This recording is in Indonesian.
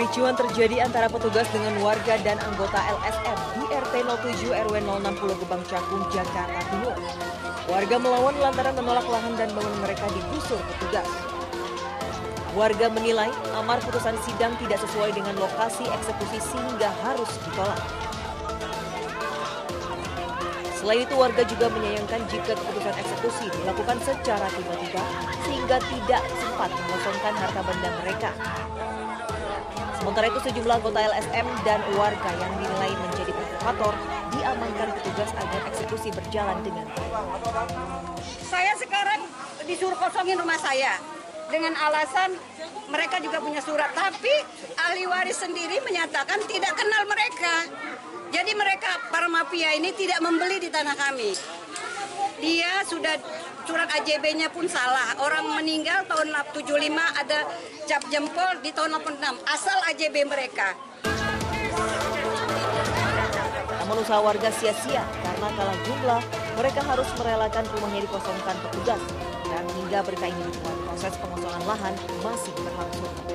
Kericuhan terjadi antara petugas dengan warga dan anggota LSM di RT 07 RW 060 Gebang Cakung, Jakarta Timur. Warga melawan lantaran menolak lahan dan bangunan mereka digusur petugas. Warga menilai amar putusan sidang tidak sesuai dengan lokasi eksekusi sehingga harus ditolak. Selain itu warga juga menyayangkan jika keputusan eksekusi dilakukan secara tiba-tiba sehingga tidak sempat mengosongkan harta benda mereka. Sementara itu sejumlah anggota LSM dan warga yang dinilai menjadi provokator diamankan petugas agar eksekusi berjalan dengan baik. Saya sekarang disuruh kosongin rumah saya dengan alasan mereka juga punya surat, tapi ahli waris sendiri menyatakan tidak kenal mereka. Jadi mereka para mafia ini tidak membeli di tanah kami. Dia sudah surat AJB-nya pun salah. Orang meninggal tahun 75 ada cap jempol di tahun 86. Asal AJB mereka. Namun usaha warga sia-sia karena kalah jumlah, mereka harus merelakan rumahnya dikosongkan petugas. Dan hingga dibuat, proses pengosongan lahan masih berlangsung.